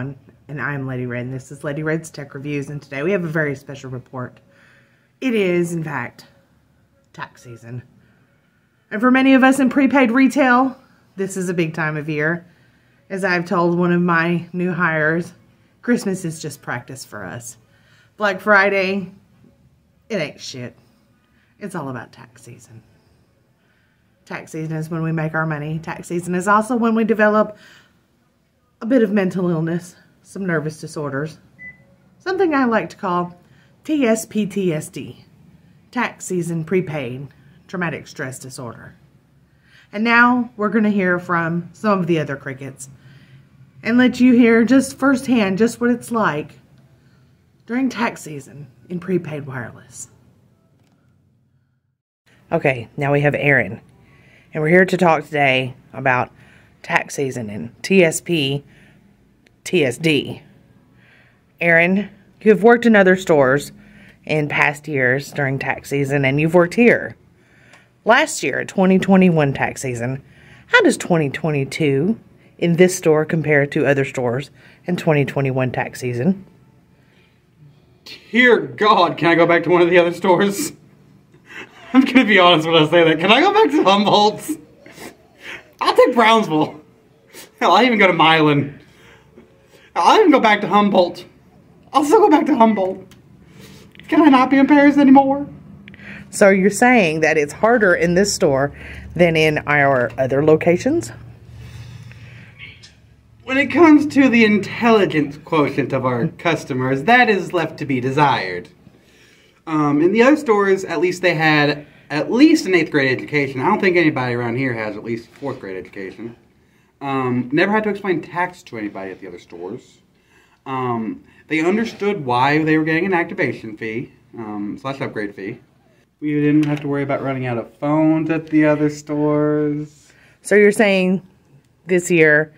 everyone, and I'm Lady Red, and this is Lady Red's Tech Reviews, and today we have a very special report. It is, in fact, tax season. And for many of us in prepaid retail, this is a big time of year. As I've told one of my new hires, Christmas is just practice for us. Black Friday, it ain't shit. It's all about tax season. Tax season is when we make our money. Tax season is also when we develop a bit of mental illness, some nervous disorders, something I like to call TSPTSD, tax season prepaid traumatic stress disorder. And now we're going to hear from some of the other crickets and let you hear just firsthand just what it's like during tax season in prepaid wireless. Okay, now we have Aaron, and we're here to talk today about tax season and TSP, TSD. Aaron, you have worked in other stores in past years during tax season, and you've worked here. Last year, 2021 tax season, how does 2022 in this store compare to other stores in 2021 tax season? Dear God, can I go back to one of the other stores? I'm gonna be honest when I say that. Can I go back to Humboldt's? I'll take Brownsville. Hell, I'll even go to Milan. I'll even go back to Humboldt. I'll still go back to Humboldt. Can I not be in Paris anymore? So you're saying that it's harder in this store than in our other locations? When it comes to the intelligence quotient of our customers, that is left to be desired. Um, in the other stores, at least they had at least an eighth grade education. I don't think anybody around here has at least fourth grade education. Um, never had to explain tax to anybody at the other stores. Um, they understood why they were getting an activation fee um, slash upgrade fee. We didn't have to worry about running out of phones at the other stores. So you're saying this year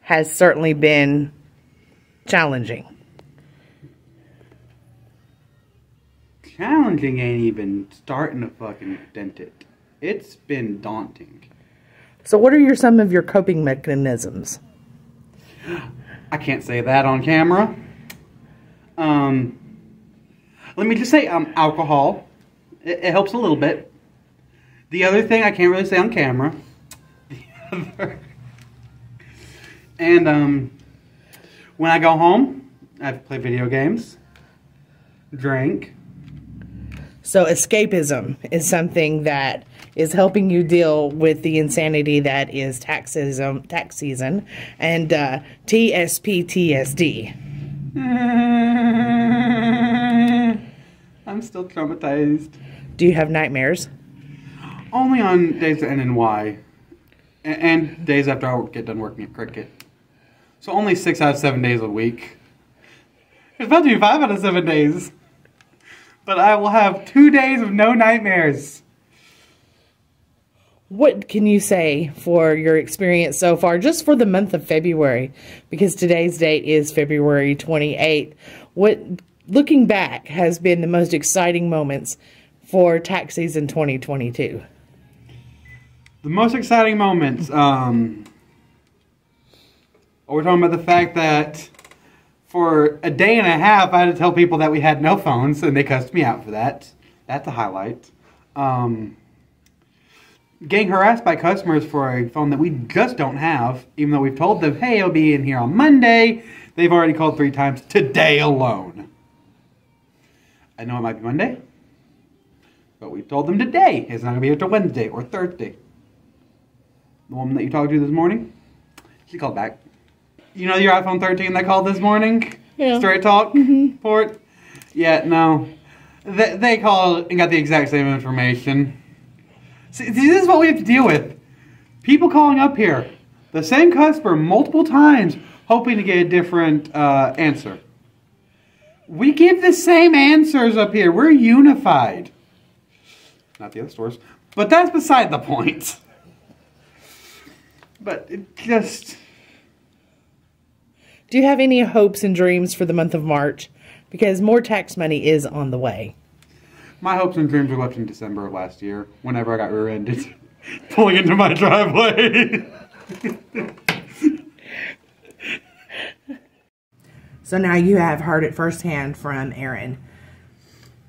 has certainly been challenging. Challenging ain't even starting to fucking dent it. It's been daunting. So what are your some of your coping mechanisms? I can't say that on camera. Um, let me just say, um, alcohol. It, it helps a little bit. The other thing I can't really say on camera. and um, when I go home, I play video games, drink. So escapism is something that is helping you deal with the insanity that is taxism, tax season and uh, TSPTSD. I'm still traumatized. Do you have nightmares? Only on days that end in Y. And days after I get done working at Cricket. So only six out of seven days a week. It's about to be five out of seven days. But I will have two days of no nightmares. What can you say for your experience so far, just for the month of February? Because today's date is February 28th. What, looking back, has been the most exciting moments for tax season 2022? The most exciting moments. Um, we're talking about the fact that for a day and a half, I had to tell people that we had no phones, and they cussed me out for that. That's a highlight. Um, getting harassed by customers for a phone that we just don't have, even though we've told them, hey, it'll be in here on Monday. They've already called three times today alone. I know it might be Monday, but we told them today. It's not going to be here till Wednesday or Thursday. The woman that you talked to this morning, she called back. You know your iPhone 13 that called this morning? Yeah. Straight talk for it? Yeah, no. They, they called and got the exact same information. See, this is what we have to deal with. People calling up here, the same customer multiple times, hoping to get a different uh, answer. We give the same answers up here. We're unified. Not the other stores. But that's beside the point. But it just. Do you have any hopes and dreams for the month of March? Because more tax money is on the way. My hopes and dreams were left in December of last year, whenever I got rear-ended pulling into my driveway. So now you have heard it firsthand from Aaron.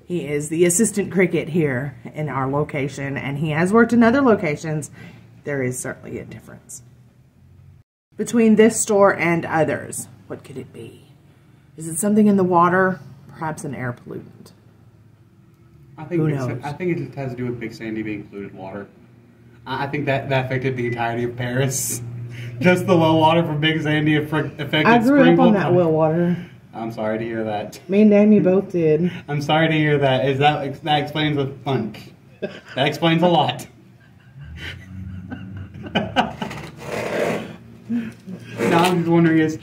He is the assistant cricket here in our location, and he has worked in other locations. There is certainly a difference between this store and others. What could it be? Is it something in the water? Perhaps an air pollutant. I think Who knows? I think it just has to do with Big Sandy being polluted water. I think that that affected the entirety of Paris. just the well water from Big Sandy affect- affected. I grew up on that well water. I'm sorry to hear that. Me and Dammy both did. I'm sorry to hear that. Is that that explains a funk? That explains a lot. now I'm just wondering is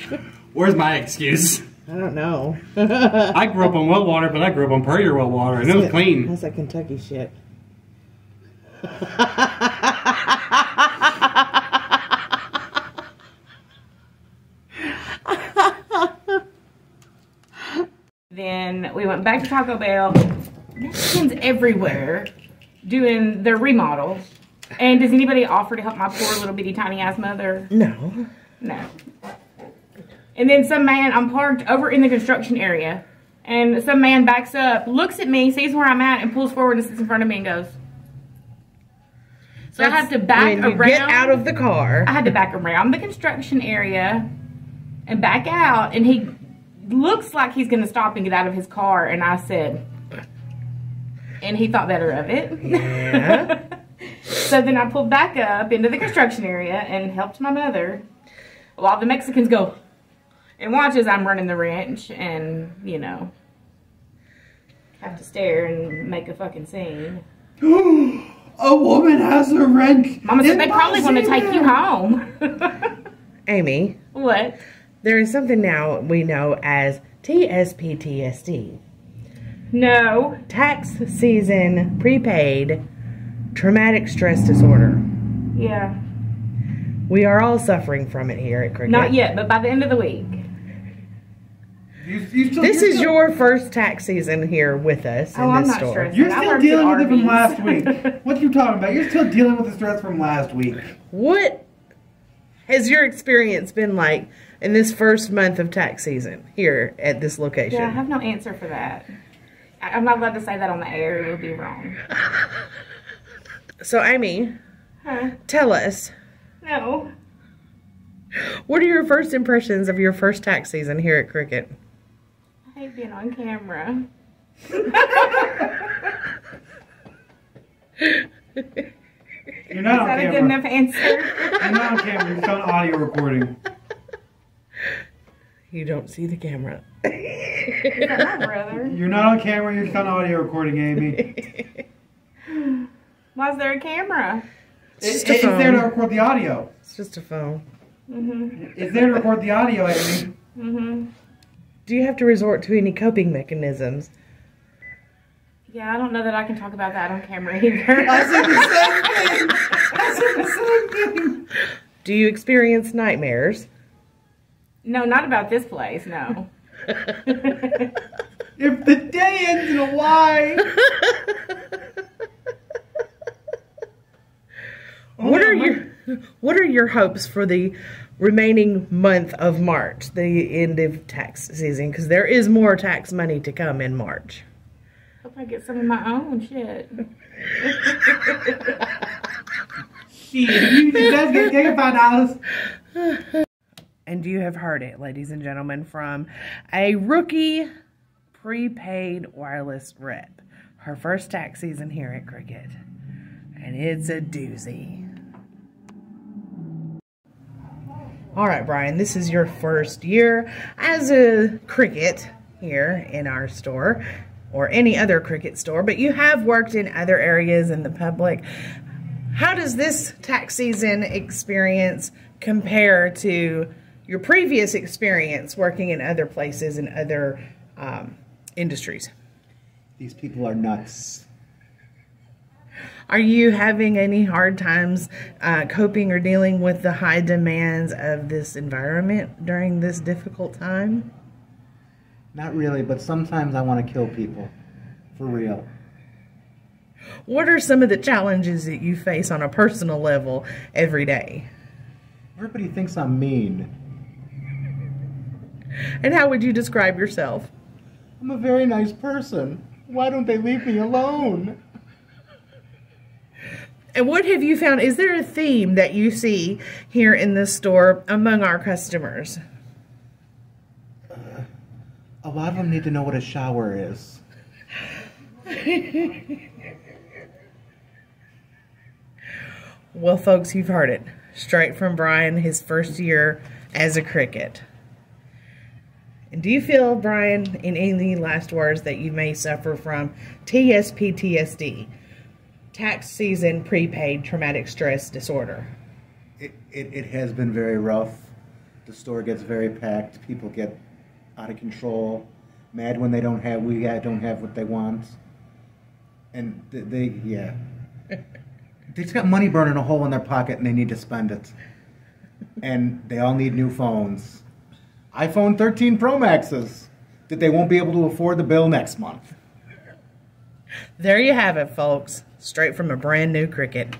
where's my excuse? I don't know. I grew up on well water, but I grew up on Puryear well water, and it was clean. That's that Kentucky shit. Then we went back to Taco Bell. Mexicans everywhere doing their remodels. And does anybody offer to help my poor little bitty tiny ass mother? No. No. And then some man, I'm parked over in the construction area, and some man backs up, looks at me, sees where I'm at, and pulls forward and sits in front of me and goes. So I had to back around. get out of the car. I had to back around the construction area and back out, and he looks like he's going to stop and get out of his car, and I said, and he thought better of it. Yeah. so then I pulled back up into the construction area and helped my mother, while the Mexicans go and watch as I'm running the ranch and you know, have to stare and make a fucking scene. a woman has a wrench. Mama said they probably want to take you home. Amy, what? there is something now we know as TSPTSD. No. Tax season prepaid traumatic stress disorder. Yeah. We are all suffering from it here at Cricket. Not yet, but by the end of the week. You, you still, This is still- your first tax season here with us oh, in Oh, I'm this not store. stressed. You're still dealing at with it from last week. What are you talking about? You're still dealing with the stress from last week. What has your experience been like in this first month of tax season here at this location? Yeah, I have no answer for that. I- I'm not allowed to say that on the air. It would be wrong. So, Amy, Huh? tell us No. what are your first impressions of your first tax season here at Cricket? I hate being on camera. You're not Is on that a good camera. enough answer? You're not on camera. You're just on audio recording. You don't see the camera. Is that my brother? You're not on camera. You're just on audio recording, Amy. Why is there a camera? It's It- just a it's there to record the audio. It's just a phone. Mhm. It's there to record the audio, Amy. Mhm. Do you have to resort to any coping mechanisms? Yeah, I don't know that I can talk about that on camera either. I said the same thing. I said the same thing. Do you experience nightmares? no, not about this place. No. If the day ends in a Y. What are my- your What are your hopes for the remaining month of March, the end of tax season? Because there is more tax money to come in March. Hope I get some of my own shit. Shit, you just get take five dollars. And you have heard it, ladies and gentlemen, from a rookie prepaid wireless rep. Her first tax season here at Cricket. And it's a doozy. All right, Brian, this is your first year as a Cricket here in our store or any other Cricket store, but you have worked in other areas in the public. How does this tax season experience compare to your previous experience working in other places and other um, industries? These people are nuts. Are you having any hard times uh, coping or dealing with the high demands of this environment during this difficult time? Not really, but sometimes I want to kill people. For real. What are some of the challenges that you face on a personal level every day? Everybody thinks I'm mean. And how would you describe yourself? I'm a very nice person. Why don't they leave me alone? And what have you found? Is there a theme that you see here in this store among our customers? A lot of them need to know what a shower is. Well, folks, you've heard it. Straight from Brian, his first year as a cricket. And do you feel, Brian, in any last words that you may suffer from TSPTSD, tax season prepaid traumatic stress disorder? It, it, it has been very rough. The store gets very packed. People get out of control, mad when they don't have we don't have what they want, and they, they yeah, they just got money burning a hole in their pocket and they need to spend it, and they all need new phones, iPhone 13 Pro Maxes that they won't be able to afford the bill next month. There you have it, folks. Straight from a brand new cricket.